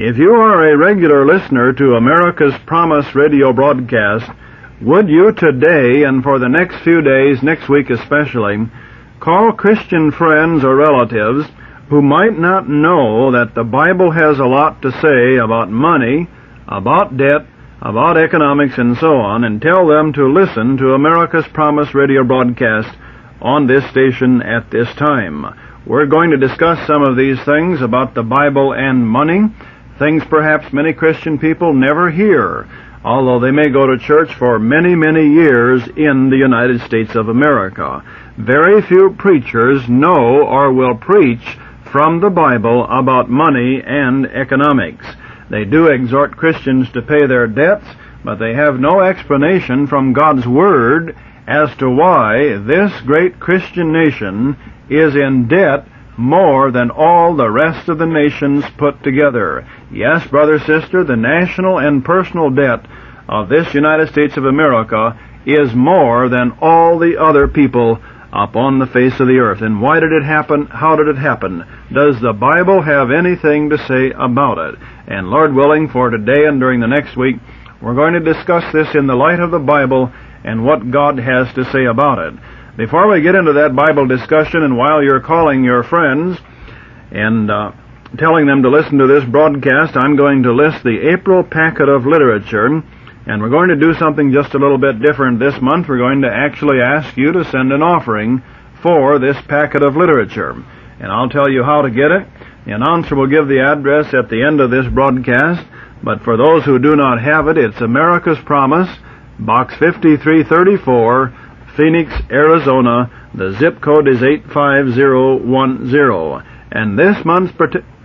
If you are a regular listener to America's Promise radio broadcast, would you today and for the next few days, next week especially, call Christian friends or relatives who might not know that the Bible has a lot to say about money, about debt, about economics, and so on, and tell them to listen to America's Promise radio broadcast on this station at this time. We're going to discuss some of these things about the Bible and money, things perhaps many Christian people never hear, although they may go to church for many, many years in the United States of America. Very few preachers know or will preach from the Bible about money and economics. They do exhort Christians to pay their debts, but they have no explanation from God's Word as to why this great Christian nation is in debt more than all the rest of the nations put together. Yes, brother, sister, the national and personal debt of this United States of America is more than all the other people upon the face of the earth. And why did it happen? How did it happen? Does the Bible have anything to say about it? And Lord willing, for today and during the next week, we're going to discuss this in the light of the Bible and what God has to say about it. Before we get into that Bible discussion, and while you're calling your friends and uh, telling them to listen to this broadcast, I'm going to list the April packet of literature and we're going to do something just a little bit different this month. We're going to actually ask you to send an offering for this packet of literature. And I'll tell you how to get it. The announcer will give the address at the end of this broadcast. But for those who do not have it, it's America's Promise, Box 5334, Phoenix, Arizona. The zip code is 85010. And this month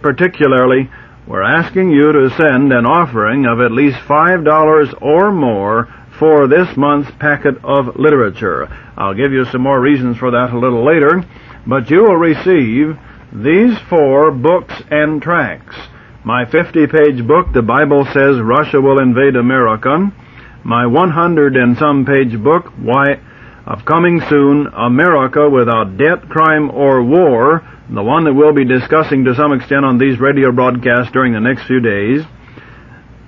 particularly, we're asking you to send an offering of at least $5 or more for this month's packet of literature. I'll give you some more reasons for that a little later, but you will receive these four books and tracts. My 50-page book, The Bible Says Russia Will Invade America. My 100 and some page book, Why of Coming Soon, America Without Debt, Crime, or War, the one that we'll be discussing to some extent on these radio broadcasts during the next few days,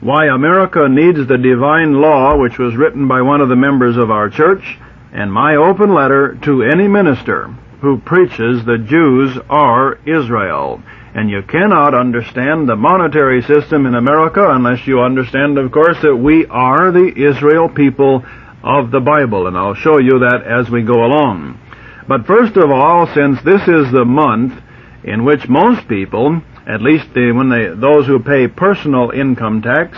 Why America Needs the Divine Law, which was written by one of the members of our church, and my open letter to any minister who preaches the Jews are Israel. And you cannot understand the monetary system in America unless you understand, of course, that we are the Israel people of the Bible, and I'll show you that as we go along. But first of all, since this is the month in which most people, at least the, when they, those who pay personal income tax,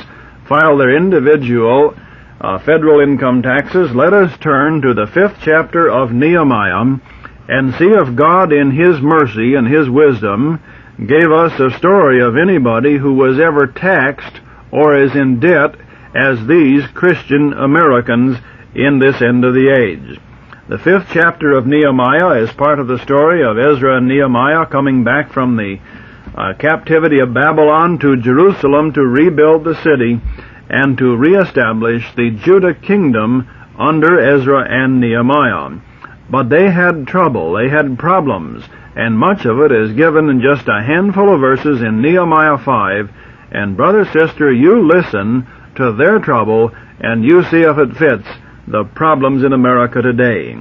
file their individual uh, federal income taxes, let us turn to the fifth chapter of Nehemiah and see if God in His mercy and His wisdom gave us a story of anybody who was ever taxed or is in debt as these Christian Americans in this end of the age. The fifth chapter of Nehemiah is part of the story of Ezra and Nehemiah coming back from the uh, captivity of Babylon to Jerusalem to rebuild the city and to reestablish the Judah kingdom under Ezra and Nehemiah. But they had trouble, they had problems, and much of it is given in just a handful of verses in Nehemiah 5. And brother, sister, you listen to their trouble and you see if it fits the problems in America today.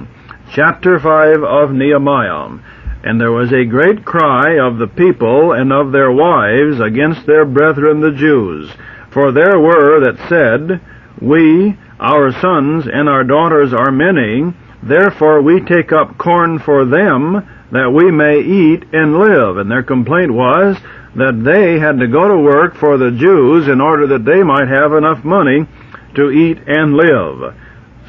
Chapter 5 of Nehemiah. And there was a great cry of the people and of their wives against their brethren the Jews. For there were that said, We, our sons and our daughters are many, therefore we take up corn for them, that we may eat and live. And their complaint was that they had to go to work for the Jews in order that they might have enough money to eat and live.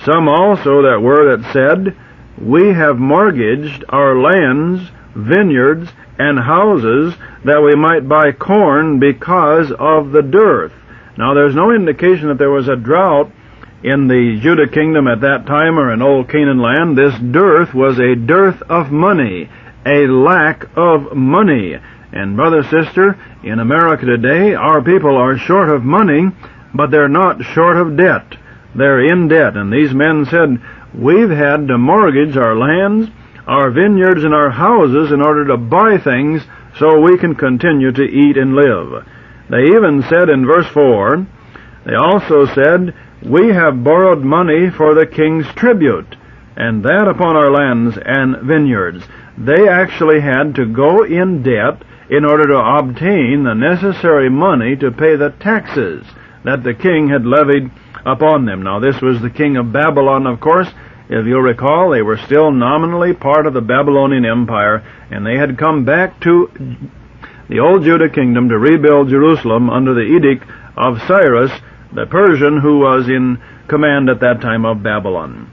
Some also that were that said, We have mortgaged our lands, vineyards, and houses, that we might buy corn because of the dearth. Now there's no indication that there was a drought in the Judah kingdom at that time or in old Canaan land. This dearth was a dearth of money, a lack of money. And brother, sister, in America today, our people are short of money, but they're not short of debt. They're in debt. And these men said, We've had to mortgage our lands, our vineyards, and our houses in order to buy things so we can continue to eat and live. They even said in verse 4, they also said, We have borrowed money for the king's tribute, and that upon our lands and vineyards. They actually had to go in debt in order to obtain the necessary money to pay the taxes that the king had levied upon them. Now, this was the king of Babylon, of course. If you'll recall, they were still nominally part of the Babylonian Empire, and they had come back to the old Judah kingdom to rebuild Jerusalem under the edict of Cyrus, the Persian who was in command at that time of Babylon.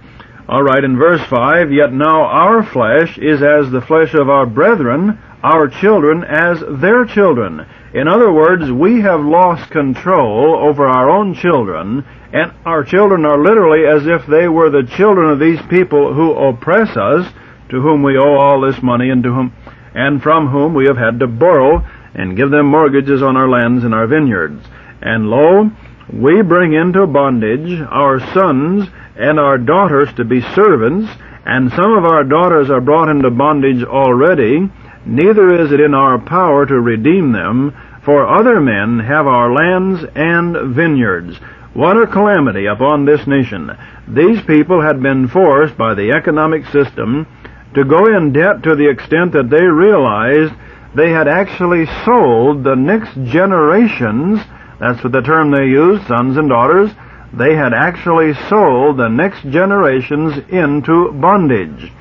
All right, in verse 5, Yet now our flesh is as the flesh of our brethren, our children as their children. In other words, we have lost control over our own children, and our children are literally as if they were the children of these people who oppress us, to whom we owe all this money and to whom and from whom we have had to borrow and give them mortgages on our lands and our vineyards. And lo, we bring into bondage our sons and our daughters to be servants, and some of our daughters are brought into bondage already, neither is it in our power to redeem them, for other men have our lands and vineyards. What a calamity upon this nation. These people had been forced by the economic system to go in debt to the extent that they realized they had actually sold the next generations, that's what the term they used, sons and daughters, they had actually sold the next generations into bondage.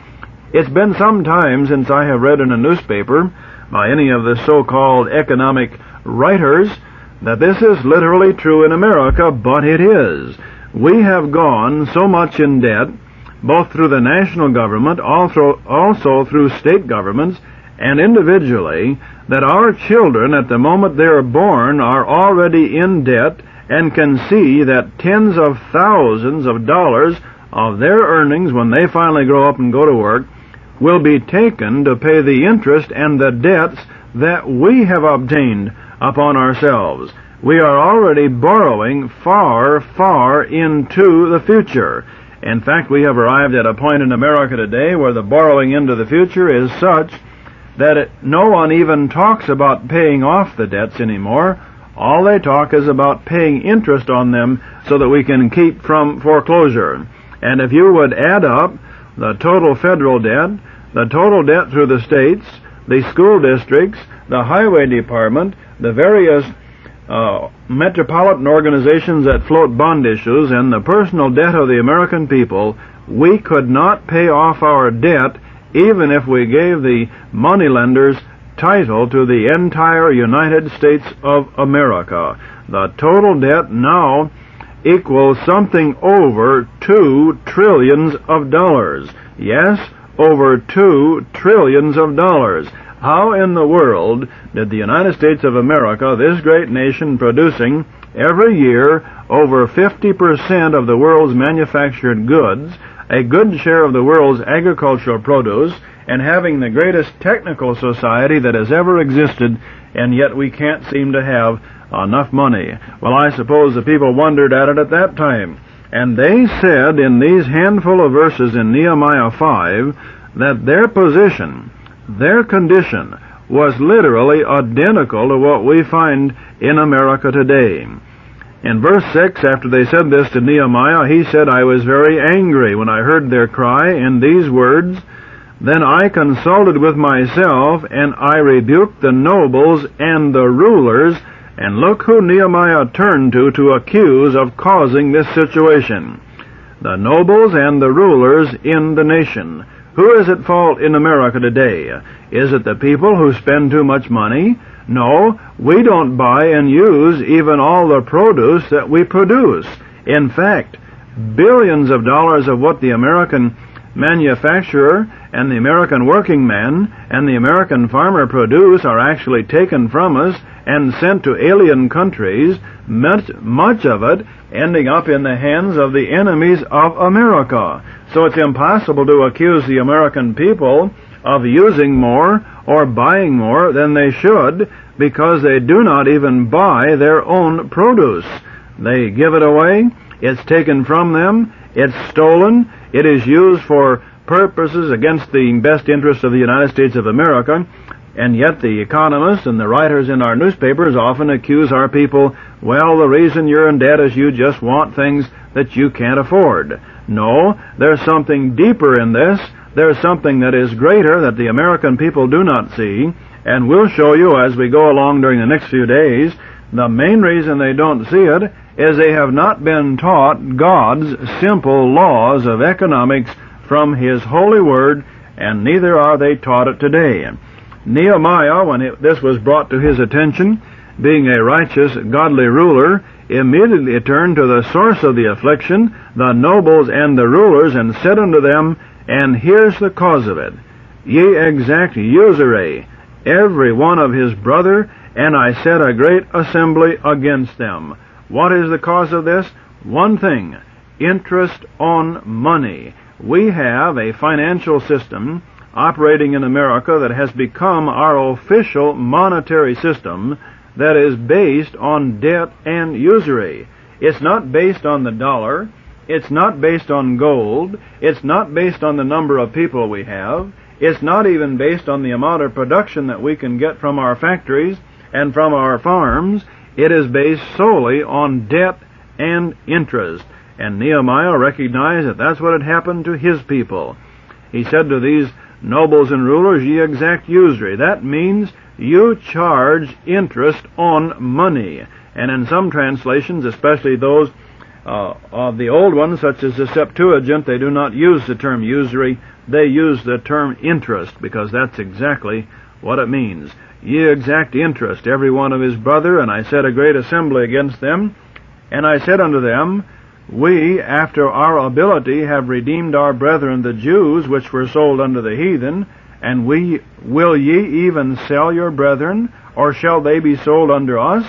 It's been some time since I have read in a newspaper by any of the so-called economic writers that this is literally true in America, but it is. We have gone so much in debt both through the national government, also, also through state governments, and individually, that our children, at the moment they are born, are already in debt and can see that tens of thousands of dollars of their earnings when they finally grow up and go to work will be taken to pay the interest and the debts that we have obtained upon ourselves. We are already borrowing far, far into the future. In fact, we have arrived at a point in America today where the borrowing into the future is such that it, no one even talks about paying off the debts anymore. All they talk is about paying interest on them so that we can keep from foreclosure. And if you would add up the total federal debt, the total debt through the states, the school districts, the highway department, the various uh, metropolitan organizations that float bond issues and the personal debt of the American people, we could not pay off our debt even if we gave the moneylenders title to the entire United States of America. The total debt now equals something over two trillions of dollars. Yes, over two trillions of dollars. How in the world did the United States of America, this great nation producing every year over 50% of the world's manufactured goods, a good share of the world's agricultural produce, and having the greatest technical society that has ever existed, and yet we can't seem to have enough money. Well, I suppose the people wondered at it at that time. And they said in these handful of verses in Nehemiah 5 that their position their condition was literally identical to what we find in America today. In verse 6, after they said this to Nehemiah, he said, I was very angry when I heard their cry in these words. Then I consulted with myself, and I rebuked the nobles and the rulers, and look who Nehemiah turned to to accuse of causing this situation. The nobles and the rulers in the nation. Who is at fault in America today? Is it the people who spend too much money? No, we don't buy and use even all the produce that we produce. In fact, billions of dollars of what the American manufacturer and the American working man and the American farmer produce are actually taken from us and sent to alien countries, much, much of it ending up in the hands of the enemies of America. So it's impossible to accuse the American people of using more or buying more than they should because they do not even buy their own produce. They give it away, it's taken from them, it's stolen, it is used for purposes against the best interests of the United States of America, And yet the economists and the writers in our newspapers often accuse our people, well, the reason you're in debt is you just want things that you can't afford. No, there's something deeper in this. There's something that is greater that the American people do not see, and we'll show you as we go along during the next few days. The main reason they don't see it is they have not been taught God's simple laws of economics from His holy word, and neither are they taught it today. Nehemiah, when it, this was brought to his attention, being a righteous, godly ruler, immediately turned to the source of the affliction, the nobles and the rulers, and said unto them, And here's the cause of it. Ye exact usury, every one of his brother, and I set a great assembly against them. What is the cause of this? One thing, interest on money. We have a financial system operating in America that has become our official monetary system that is based on debt and usury. It's not based on the dollar. It's not based on gold. It's not based on the number of people we have. It's not even based on the amount of production that we can get from our factories and from our farms. It is based solely on debt and interest. And Nehemiah recognized that that's what had happened to his people. He said to these nobles and rulers, ye exact usury. That means you charge interest on money. And in some translations, especially those uh, of the old ones, such as the Septuagint, they do not use the term usury. They use the term interest because that's exactly what it means. Ye exact interest, every one of his brother, and I set a great assembly against them. And I said unto them, We, after our ability, have redeemed our brethren the Jews, which were sold unto the heathen, and we will ye even sell your brethren, or shall they be sold unto us?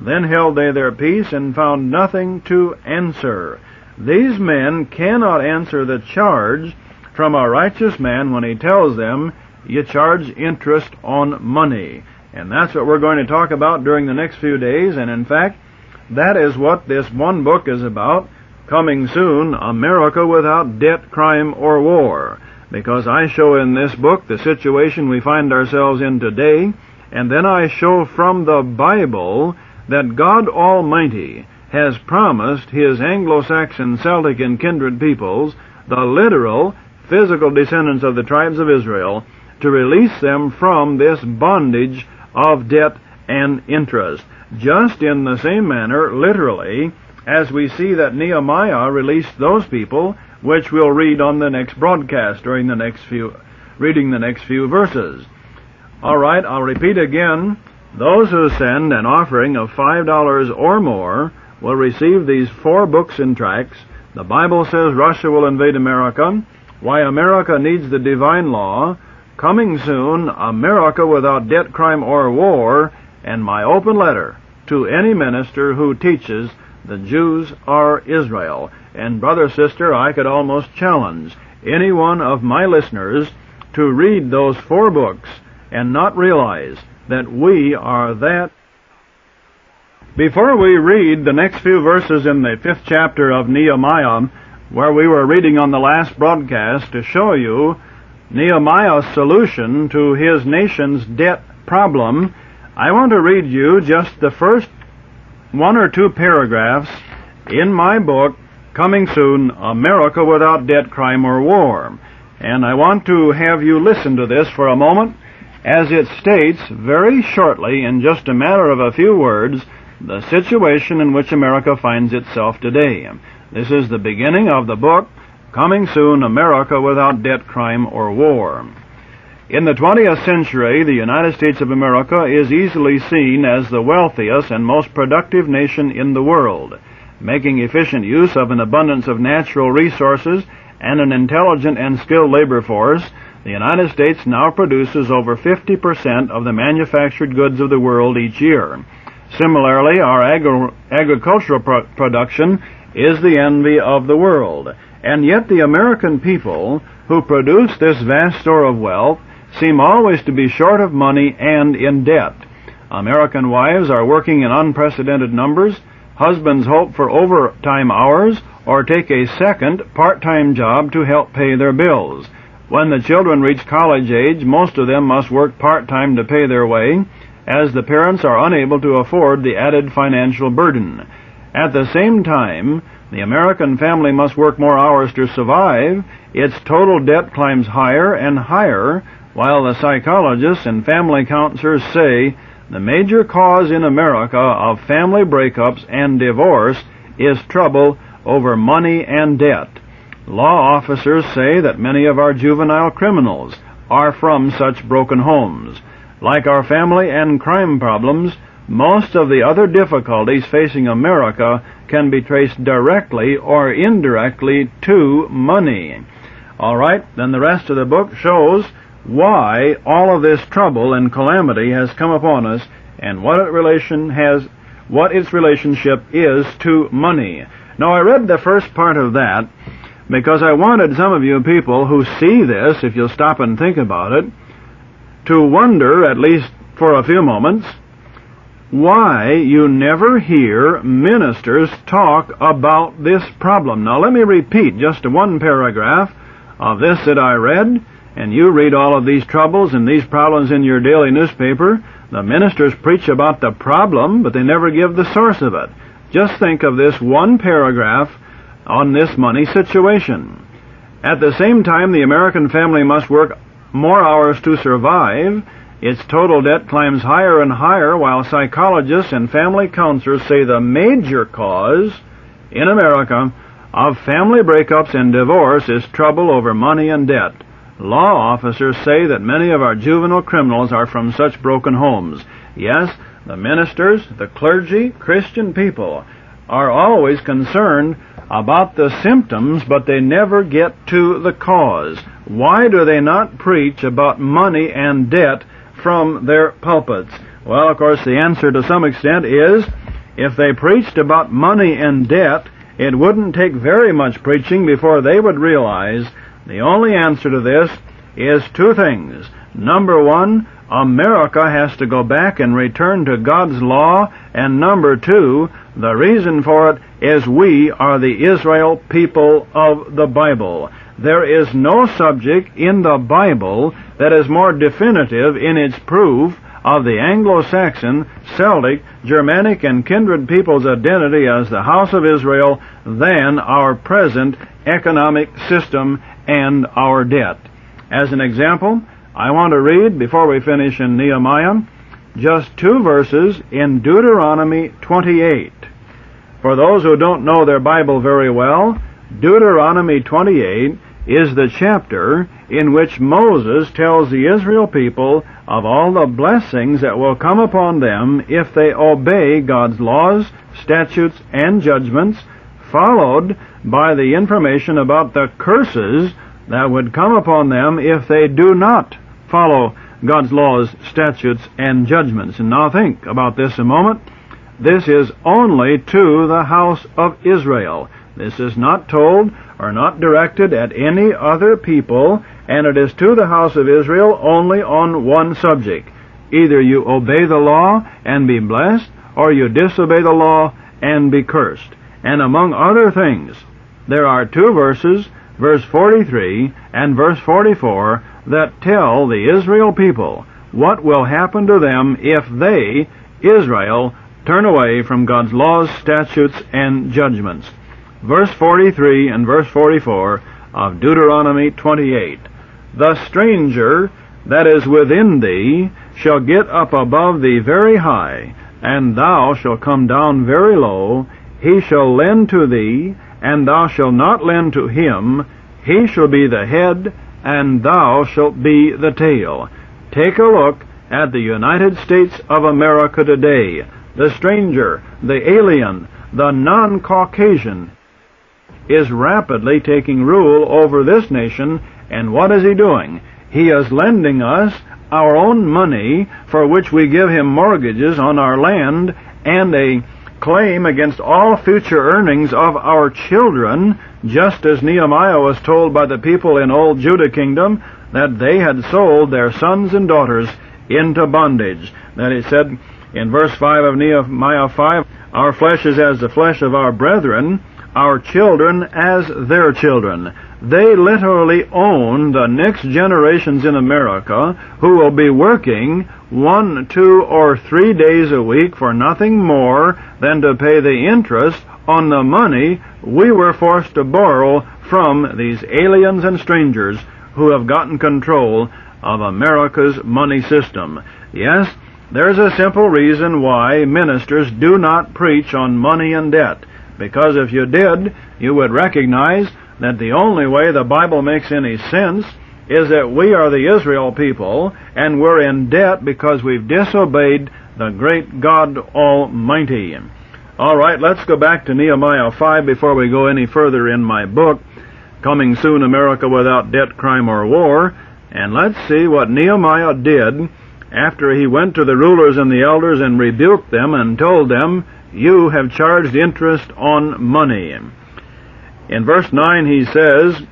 Then held they their peace, and found nothing to answer. These men cannot answer the charge from a righteous man when he tells them, you charge interest on money. And that's what we're going to talk about during the next few days, and in fact, that is what this one book is about, coming soon, America Without Debt, Crime, or War because I show in this book the situation we find ourselves in today, and then I show from the Bible that God Almighty has promised His Anglo-Saxon, Celtic, and kindred peoples, the literal, physical descendants of the tribes of Israel, to release them from this bondage of debt and interest. Just in the same manner, literally, as we see that Nehemiah released those people which we'll read on the next broadcast during the next few, reading the next few verses. All right, I'll repeat again. Those who send an offering of $5 or more will receive these four books and tracts. The Bible says Russia will invade America, Why America Needs the Divine Law, Coming Soon, America Without Debt, Crime, or War, and my open letter to any minister who teaches the Jews are Israel. And brother, sister, I could almost challenge any one of my listeners to read those four books and not realize that we are that. Before we read the next few verses in the fifth chapter of Nehemiah, where we were reading on the last broadcast to show you Nehemiah's solution to his nation's debt problem, I want to read you just the first one or two paragraphs in my book, Coming Soon America Without Debt, Crime, or War. And I want to have you listen to this for a moment as it states very shortly, in just a matter of a few words, the situation in which America finds itself today. This is the beginning of the book, Coming Soon America Without Debt, Crime, or War. In the 20th century, the United States of America is easily seen as the wealthiest and most productive nation in the world. Making efficient use of an abundance of natural resources and an intelligent and skilled labor force, the United States now produces over 50% of the manufactured goods of the world each year. Similarly, our agri- agricultural pro- production is the envy of the world. And yet the American people who produce this vast store of wealth seem always to be short of money and in debt. American wives are working in unprecedented numbers. Husbands hope for overtime hours or take a second part-time job to help pay their bills. When the children reach college age, most of them must work part-time to pay their way, as the parents are unable to afford the added financial burden. At the same time, the American family must work more hours to survive. Its total debt climbs higher and higher, while the psychologists and family counselors say the major cause in America of family breakups and divorce is trouble over money and debt. Law officers say that many of our juvenile criminals are from such broken homes. Like our family and crime problems, most of the other difficulties facing America can be traced directly or indirectly to money. All right, then the rest of the book shows why all of this trouble and calamity has come upon us and what it relation has what its relationship is to money. Now I read the first part of that because I wanted some of you people who see this, if you'll stop and think about it, to wonder, at least for a few moments, why you never hear ministers talk about this problem. Now let me repeat just one paragraph of this that I read, and you read all of these troubles and these problems in your daily newspaper. The ministers preach about the problem, but they never give the source of it. Just think of this one paragraph on this money situation. At the same time, the American family must work more hours to survive. Its total debt climbs higher and higher, while psychologists and family counselors say the major cause in America of family breakups and divorce is trouble over money and debt. Law officers say that many of our juvenile criminals are from such broken homes. Yes, the ministers, the clergy, Christian people are always concerned about the symptoms, but they never get to the cause. Why do they not preach about money and debt from their pulpits? Well, of course, the answer to some extent is if they preached about money and debt, it wouldn't take very much preaching before they would realize the only answer to this is two things. Number one, America has to go back and return to God's law, and number two, the reason for it is we are the Israel people of the Bible. There is no subject in the Bible that is more definitive in its proof of the Anglo-Saxon, Celtic, Germanic, and kindred peoples' identity as the house of Israel than our present economic system and our debt. As an example, I want to read, before we finish in Nehemiah, just two verses in Deuteronomy 28. For those who don't know their Bible very well, Deuteronomy 28 is the chapter in which Moses tells the Israel people of all the blessings that will come upon them if they obey God's laws, statutes, and judgments, followed by the information about the curses that would come upon them if they do not follow God's laws, statutes, and judgments. And now think about this a moment. This is only to the house of Israel. This is not told or not directed at any other people, and it is to the house of Israel only on one subject. Either you obey the law and be blessed, or you disobey the law and be cursed. And among other things, there are two verses, verse 43 and verse 44, that tell the Israel people what will happen to them if they, Israel, turn away from God's laws, statutes, and judgments. Verse 43 and verse 44 of Deuteronomy 28. The stranger that is within thee shall get up above thee very high, and thou shalt come down very low. He shall lend to thee, and thou shalt not lend to him. He shall be the head, and thou shalt be the tail. Take a look at the United States of America today the stranger, the alien, the non-Caucasian, is rapidly taking rule over this nation, and what is he doing? He is lending us our own money for which we give him mortgages on our land and a claim against all future earnings of our children, just as Nehemiah was told by the people in old Judah kingdom that they had sold their sons and daughters into bondage. That he said, in verse 5 of Nehemiah 5, Our flesh is as the flesh of our brethren, our children as their children. They literally own the next generations in America who will be working one, two, or three days a week for nothing more than to pay the interest on the money we were forced to borrow from these aliens and strangers who have gotten control of America's money system. Yes, there's a simple reason why ministers do not preach on money and debt. Because if you did, you would recognize that the only way the Bible makes any sense is that we are the Israel people and we're in debt because we've disobeyed the great God Almighty. All right, let's go back to Nehemiah 5 before we go any further in my book, Coming Soon America Without Debt, Crime, or War, and let's see what Nehemiah did after he went to the rulers and the elders and rebuked them and told them, You have charged interest on money. In verse 9 he says,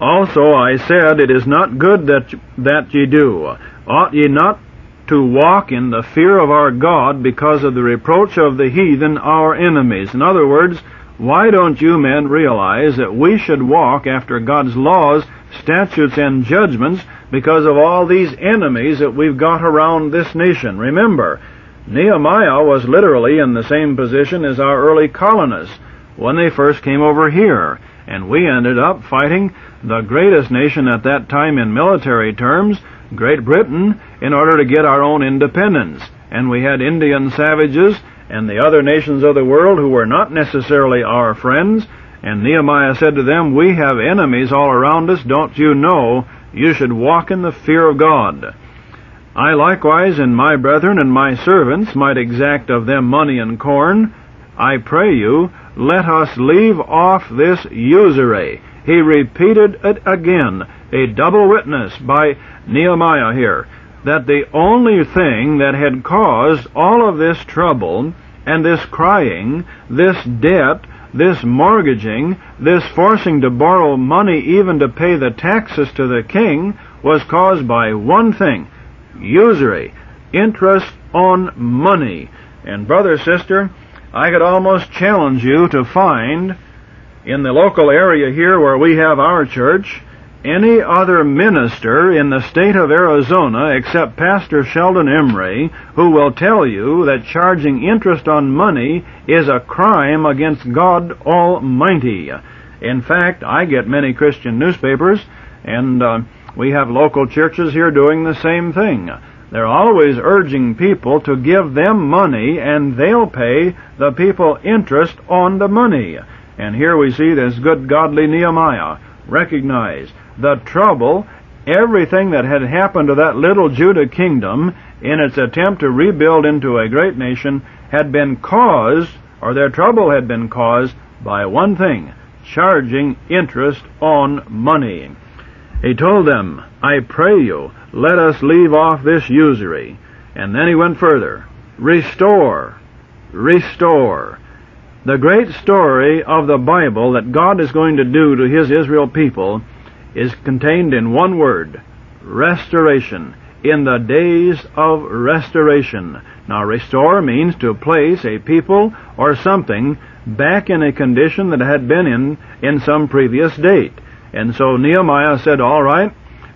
Also I said, It is not good that, that ye do. Ought ye not to walk in the fear of our God because of the reproach of the heathen, our enemies? In other words, why don't you men realize that we should walk after God's laws, statutes, and judgments because of all these enemies that we've got around this nation? Remember, Nehemiah was literally in the same position as our early colonists when they first came over here, and we ended up fighting the greatest nation at that time in military terms, Great Britain, in order to get our own independence. And we had Indian savages and the other nations of the world who were not necessarily our friends, and Nehemiah said to them, We have enemies all around us, don't you know? You should walk in the fear of God. I likewise and my brethren and my servants might exact of them money and corn. I pray you, let us leave off this usury. He repeated it again, a double witness by Nehemiah here, that the only thing that had caused all of this trouble and this crying, this debt, this mortgaging, this forcing to borrow money even to pay the taxes to the king was caused by one thing usury, interest on money. And brother, sister, I could almost challenge you to find in the local area here where we have our church any other minister in the state of Arizona except Pastor Sheldon Emry who will tell you that charging interest on money is a crime against God Almighty. In fact, I get many Christian newspapers, and uh, we have local churches here doing the same thing. They're always urging people to give them money and they'll pay the people interest on the money. And here we see this good godly Nehemiah recognize the trouble, everything that had happened to that little Judah kingdom in its attempt to rebuild into a great nation had been caused, or their trouble had been caused, by one thing, charging interest on money. He told them, I pray you, let us leave off this usury. And then he went further. Restore. Restore. The great story of the Bible that God is going to do to His Israel people is contained in one word. Restoration. In the days of restoration. Now, restore means to place a people or something back in a condition that had been in in some previous date. And so Nehemiah said, all right,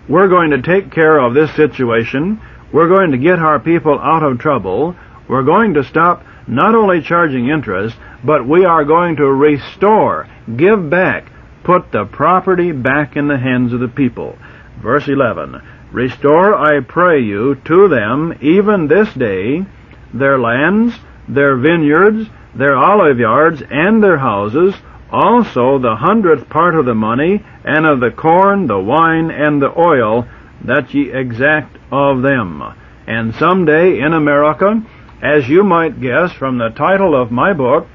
we're going to take care of this situation. We're going to get our people out of trouble. We're going to stop not only charging interest, but we are going to restore, give back, put the property back in the hands of the people. Verse 11, Restore, I pray you, to them, even this day, their lands, their vineyards, their olive yards, and their houses, also the hundredth part of the money, and of the corn, the wine, and the oil, that ye exact of them. And some day in America, as you might guess from the title of my book,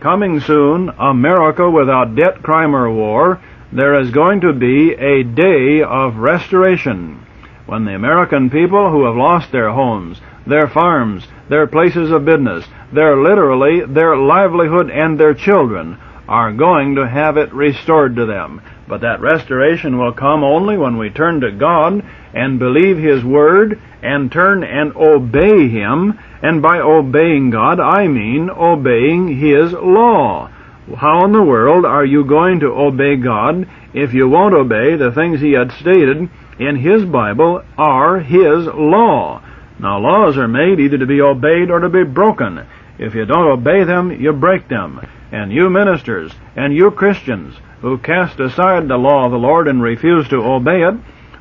Coming Soon, America Without Debt, Crime, or War, there is going to be a day of restoration when the American people who have lost their homes, their farms, their places of business, their literally their livelihood and their children are going to have it restored to them. But that restoration will come only when we turn to God and believe His Word and turn and obey Him. And by obeying God, I mean obeying His law. How in the world are you going to obey God if you won't obey the things He had stated in His Bible are His law? Now, laws are made either to be obeyed or to be broken. If you don't obey them, you break them. And you ministers and you Christians who cast aside the law of the Lord and refuse to obey it,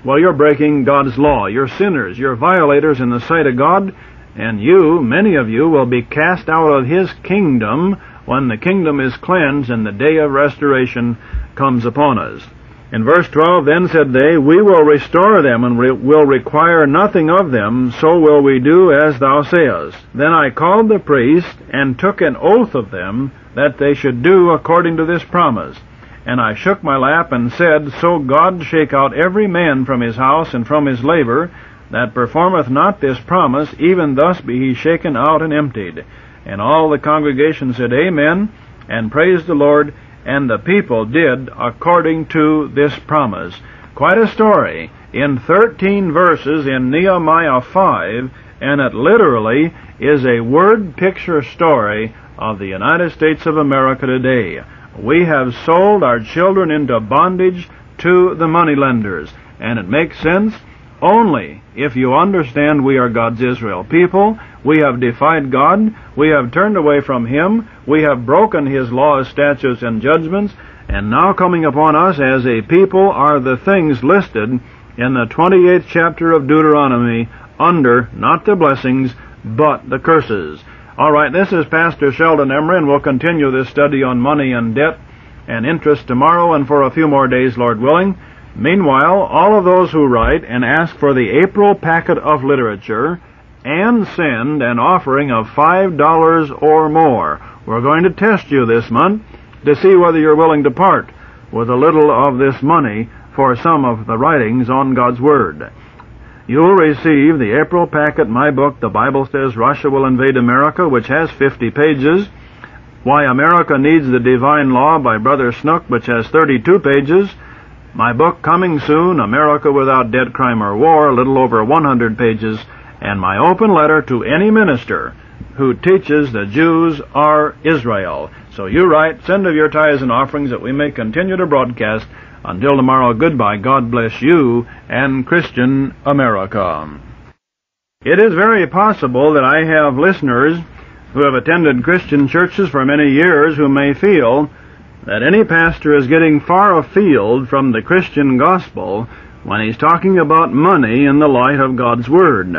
well, you're breaking God's law. You're sinners. You're violators in the sight of God. And you, many of you, will be cast out of His kingdom when the kingdom is cleansed and the day of restoration comes upon us. In verse 12, then said they, We will restore them and re- will require nothing of them, so will we do as thou sayest. Then I called the priest and took an oath of them that they should do according to this promise. And I shook my lap and said, So God shake out every man from his house and from his labor, that performeth not this promise, even thus be he shaken out and emptied. And all the congregation said, Amen, and praised the Lord, and the people did according to this promise. Quite a story in 13 verses in Nehemiah 5, and it literally is a word picture story of the United States of America today. We have sold our children into bondage to the moneylenders, and it makes sense only if you understand we are God's Israel people, we have defied God, we have turned away from Him, we have broken His laws, statutes, and judgments, and now coming upon us as a people are the things listed in the 28th chapter of Deuteronomy under not the blessings, but the curses. All right, this is Pastor Sheldon Emry, and we'll continue this study on money and debt and interest tomorrow and for a few more days, Lord willing. Meanwhile, all of those who write and ask for the April packet of literature and send an offering of $5 or more, we're going to test you this month to see whether you're willing to part with a little of this money for some of the writings on God's Word. You'll receive the April packet, my book, The Bible Says Russia Will Invade America, which has 50 pages. Why America Needs the Divine Law by Brother Snook, which has 32 pages. My book, coming soon, America Without Debt, Crime, or War, a little over 100 pages. And my open letter to any minister who teaches the Jews are Israel. So you write, send of your tithes and offerings that we may continue to broadcast until tomorrow, goodbye. God bless you and Christian America. It is very possible that I have listeners who have attended Christian churches for many years who may feel that any pastor is getting far afield from the Christian gospel when he's talking about money in the light of God's Word.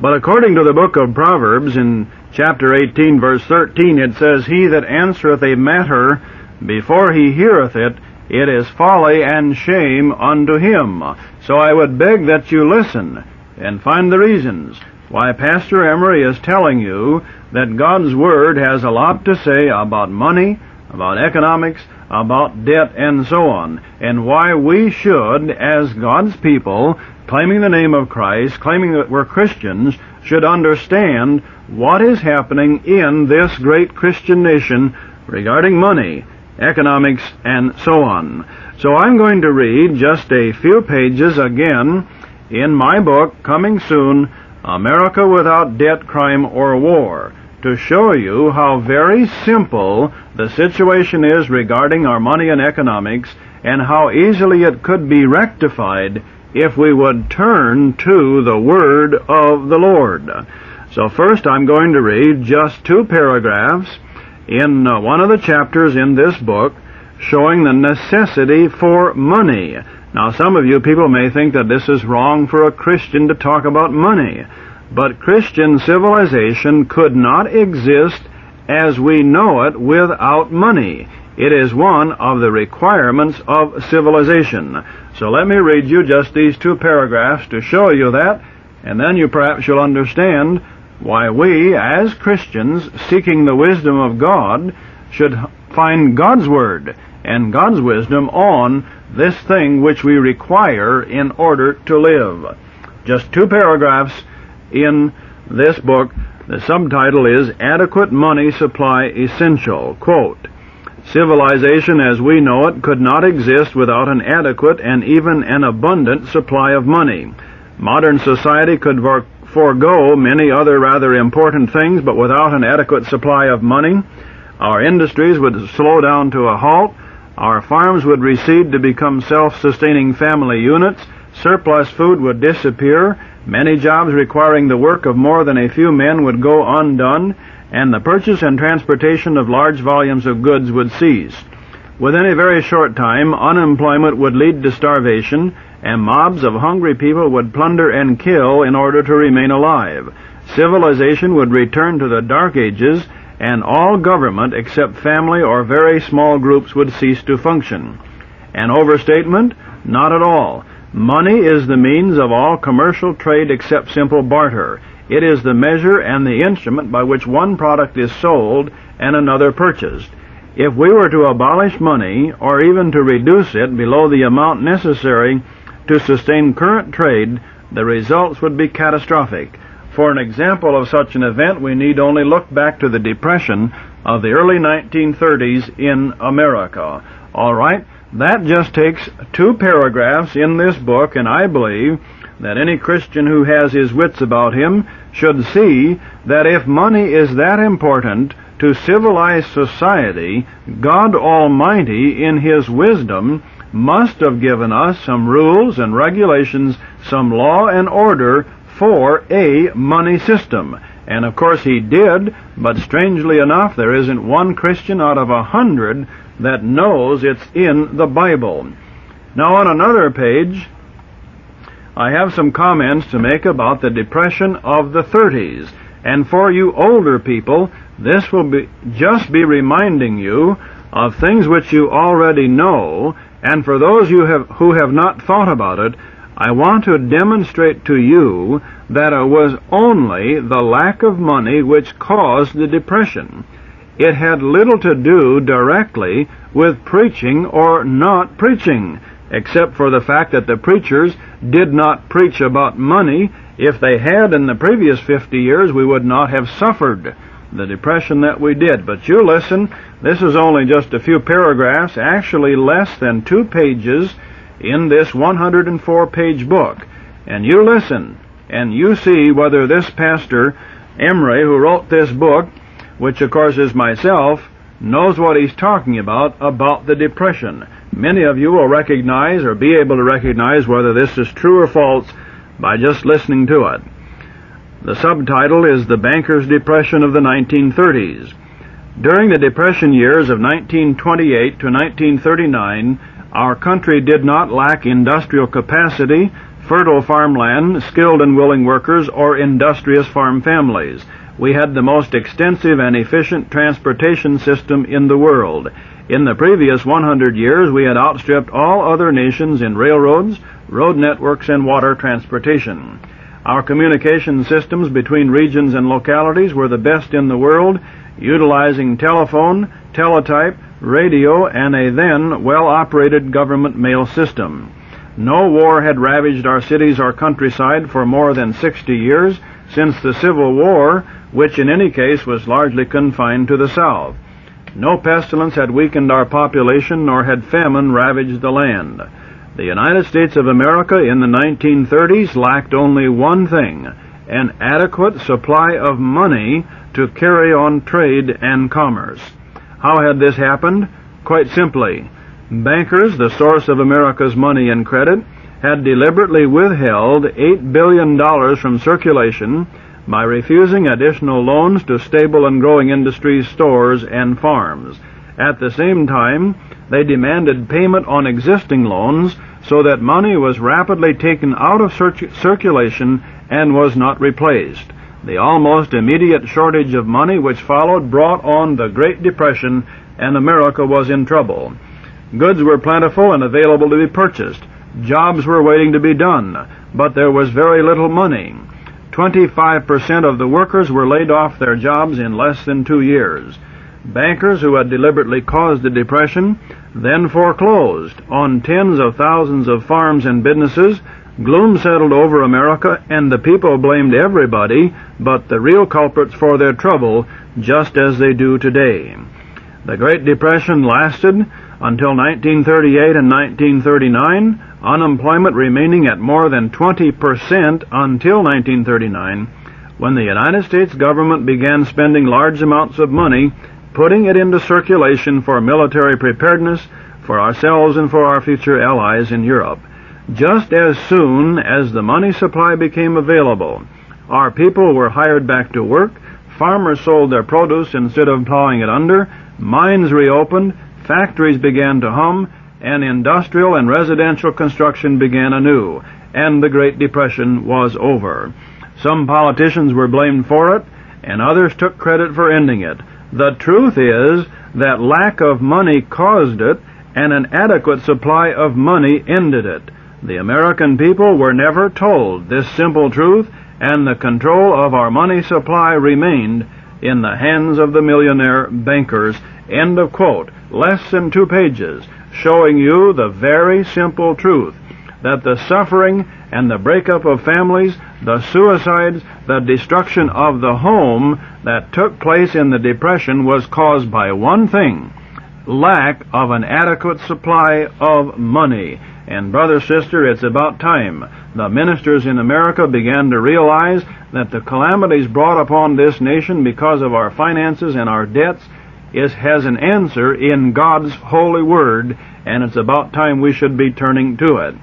But according to the book of Proverbs, in chapter 18, verse 13, it says, He that answereth a matter before he heareth it it is folly and shame unto him. So I would beg that you listen and find the reasons why Pastor Emry is telling you that God's Word has a lot to say about money, about economics, about debt, and so on, and why we should, as God's people, claiming the name of Christ, claiming that we're Christians, should understand what is happening in this great Christian nation regarding money economics, and so on. So I'm going to read just a few pages again in my book, coming soon, America Without Debt, Crime, or War, to show you how very simple the situation is regarding our money and economics, and how easily it could be rectified if we would turn to the Word of the Lord. So first I'm going to read just two paragraphs in uh, one of the chapters in this book showing the necessity for money. Now, some of you people may think that this is wrong for a Christian to talk about money, but Christian civilization could not exist as we know it without money. It is one of the requirements of civilization. So let me read you just these two paragraphs to show you that, and then you perhaps you'll understand why we, as Christians, seeking the wisdom of God, should find God's Word and God's wisdom on this thing which we require in order to live. Just two paragraphs in this book. The subtitle is Adequate Money Supply Essential. Quote, Civilization as we know it could not exist without an adequate and even an abundant supply of money. Modern society could forego many other rather important things, but without an adequate supply of money, Our industries would slow down to a halt. Our farms would recede to become self-sustaining family units. Surplus food would disappear. Many jobs requiring the work of more than a few men would go undone, and the purchase and transportation of large volumes of goods would cease. Within a very short time, unemployment would lead to starvation, and mobs of hungry people would plunder and kill in order to remain alive. Civilization would return to the Dark Ages, and all government except family or very small groups would cease to function. An overstatement? Not at all. Money is the means of all commercial trade except simple barter. It is the measure and the instrument by which one product is sold and another purchased. If we were to abolish money, or even to reduce it below the amount necessary to sustain current trade, the results would be catastrophic. For an example of such an event, we need only look back to the Depression of the early 1930s in America. All right? That just takes two paragraphs in this book, and I believe that any Christian who has his wits about him should see that if money is that important to civilized society, God Almighty, in His wisdom, must have given us some rules and regulations, some law and order for a money system. And of course he did, but strangely enough, there isn't one Christian out of a hundred that knows it's in the Bible. Now on another page, I have some comments to make about the Depression of the 30s. And for you older people, this will be just be reminding you of things which you already know, and for those you have, who have not thought about it, I want to demonstrate to you that it was only the lack of money which caused the depression. It had little to do directly with preaching or not preaching, except for the fact that the preachers did not preach about money. If they had in the previous 50 years, we would not have suffered the depression that we did. But you listen, this is only just a few paragraphs, actually less than two pages in this 104 page book. And you listen, and you see whether this pastor, Emry, who wrote this book, which of course is myself, knows what he's talking about, about the depression. Many of you will recognize or be able to recognize whether this is true or false by just listening to it. The subtitle is The Banker's Depression of the 1930s. During the Depression years of 1928 to 1939, our country did not lack industrial capacity, fertile farmland, skilled and willing workers, or industrious farm families. We had the most extensive and efficient transportation system in the world. In the previous 100 years, we had outstripped all other nations in railroads, road networks, and water transportation. Our communication systems between regions and localities were the best in the world, utilizing telephone, teletype, radio, and a then well-operated government mail system. No war had ravaged our cities or countryside for more than 60 years since the Civil War, which in any case was largely confined to the South. No pestilence had weakened our population, nor had famine ravaged the land. The United States of America in the 1930s lacked only one thing, an adequate supply of money to carry on trade and commerce. How had this happened? Quite simply, bankers, the source of America's money and credit, had deliberately withheld $8 billion from circulation by refusing additional loans to stable and growing industries, stores, and farms. At the same time, they demanded payment on existing loans so that money was rapidly taken out of circulation and was not replaced. The almost immediate shortage of money which followed brought on the Great Depression, and America was in trouble. Goods were plentiful and available to be purchased. Jobs were waiting to be done, but there was very little money. 25% of the workers were laid off their jobs in less than two years. Bankers who had deliberately caused the Depression then foreclosed on tens of thousands of farms and businesses Gloom settled over America, and the people blamed everybody but the real culprits for their trouble, just as they do today. The Great Depression lasted until 1938 and 1939, unemployment remaining at more than 20% until 1939, when the United States government began spending large amounts of money putting it into circulation for military preparedness for ourselves and for our future allies in Europe. Just as soon as the money supply became available, our people were hired back to work, farmers sold their produce instead of plowing it under, mines reopened, factories began to hum, and industrial and residential construction began anew, and the Great Depression was over. Some politicians were blamed for it, and others took credit for ending it. The truth is that lack of money caused it, and an adequate supply of money ended it. The American people were never told this simple truth, and the control of our money supply remained in the hands of the millionaire bankers. End of quote. Less than two pages, showing you the very simple truth that the suffering and the breakup of families, the suicides, the destruction of the home that took place in the Depression was caused by one thing lack of an adequate supply of money. And brother, sister, it's about time the ministers in America began to realize that the calamities brought upon this nation because of our finances and our debts is, has an answer in God's holy word, and it's about time we should be turning to it.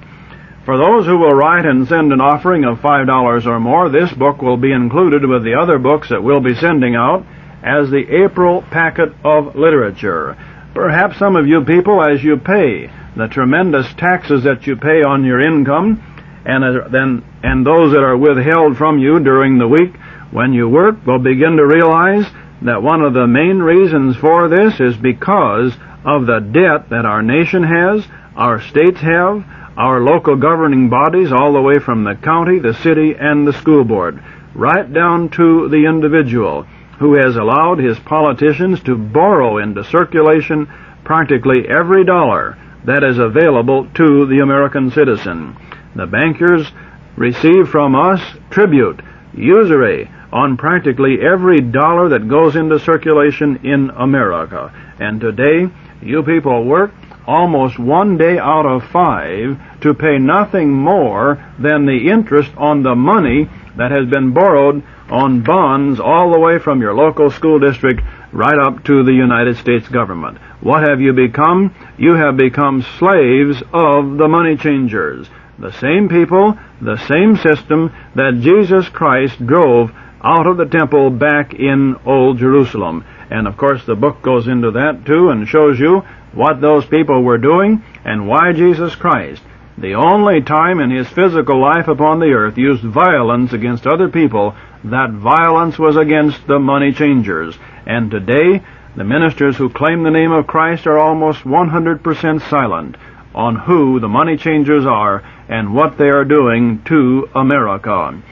For those who will write and send an offering of $5 or more, this book will be included with the other books that we'll be sending out as the April packet of literature. Perhaps some of you people, as you pay the tremendous taxes that you pay on your income, and uh, then and those that are withheld from you during the week when you work, will begin to realize that one of the main reasons for this is because of the debt that our nation has, our states have, our local governing bodies, all the way from the county, the city, and the school board, right down to the individual who has allowed his politicians to borrow into circulation practically every dollar that is available to the American citizen. The bankers receive from us tribute, usury, on practically every dollar that goes into circulation in America. And today, you people work almost one day out of five to pay nothing more than the interest on the money that has been borrowed on bonds all the way from your local school district right up to the United States government. What have you become? You have become slaves of the money changers. The same people, the same system that Jesus Christ drove out of the temple back in Old Jerusalem. And of course the book goes into that too and shows you what those people were doing, and why Jesus Christ, the only time in his physical life upon the earth, used violence against other people, that violence was against the money changers. And today, the ministers who claim the name of Christ are almost 100% silent on who the money changers are and what they are doing to America.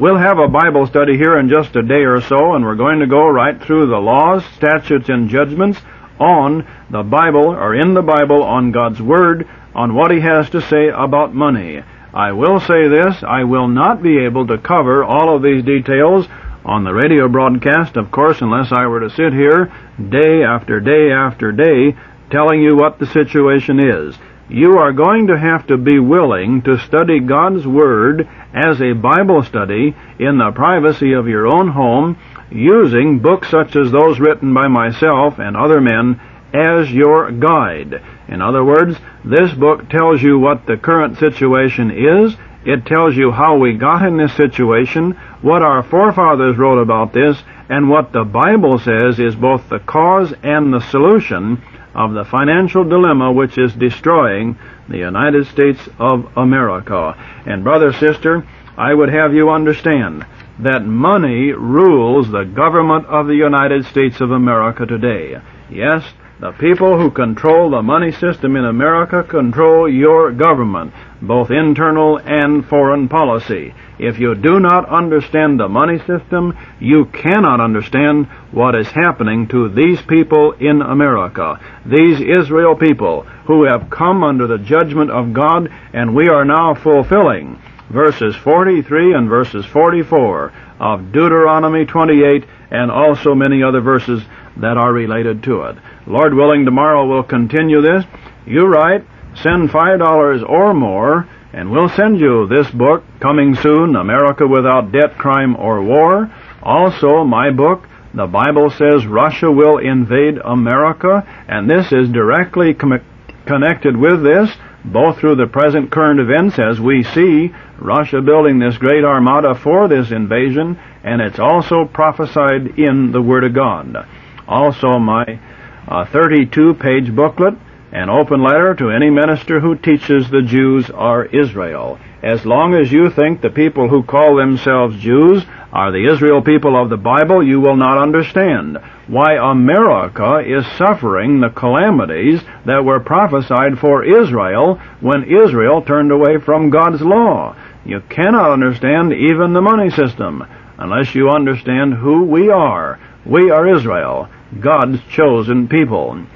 We'll have a Bible study here in just a day or so, and we're going to go right through the laws, statutes, and judgments on the Bible or in the Bible on God's Word on what He has to say about money. I will say this, I will not be able to cover all of these details on the radio broadcast, of course, unless I were to sit here day after day after day telling you what the situation is. You are going to have to be willing to study God's Word as a Bible study in the privacy of your own home using books such as those written by myself and other men as your guide. In other words, this book tells you what the current situation is. It tells you how we got in this situation, what our forefathers wrote about this, and what the Bible says is both the cause and the solution of the financial dilemma which is destroying the United States of America. And brother, sister, I would have you understand that money rules the government of the United States of America today. Yes, the people who control the money system in America control your government, both internal and foreign policy. If you do not understand the money system, you cannot understand what is happening to these people in America, these Israel people who have come under the judgment of God, and we are now fulfilling verses 43 and verses 44 of Deuteronomy 28 and also many other verses that are related to it. Lord willing, tomorrow we'll continue this. You write, send $5 or more, and we'll send you this book, coming soon, America Without Debt, Crime, or War. Also, my book, The Bible says Russia will invade America, and this is directly connected with this, both through the present current events as we see Russia building this great armada for this invasion, and it's also prophesied in the Word of God. Also, my uh, 32 page booklet, an open letter to any minister who teaches the Jews are Israel. As long as you think the people who call themselves Jews are the Israel people of the Bible, you will not understand why America is suffering the calamities that were prophesied for Israel when Israel turned away from God's law. You cannot understand even the money system unless you understand who we are. We are Israel, God's chosen people.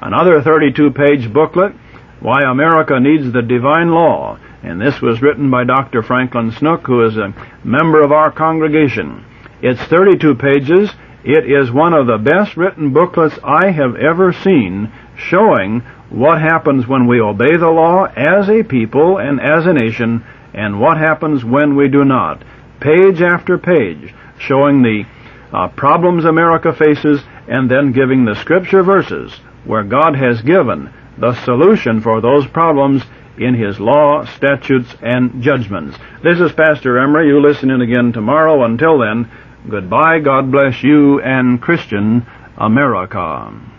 Another 32 page booklet, Why America Needs the Divine Law and this was written by Dr. Franklin Snook, who is a member of our congregation. It's 32 pages. It is one of the best written booklets I have ever seen showing what happens when we obey the law as a people and as a nation, and what happens when we do not. Page after page, showing the uh, problems America faces, and then giving the scripture verses where God has given the solution for those problems in his law, statutes, and judgments. This is Pastor Emry. You listen in again tomorrow. Until then, goodbye. God bless you and Christian America.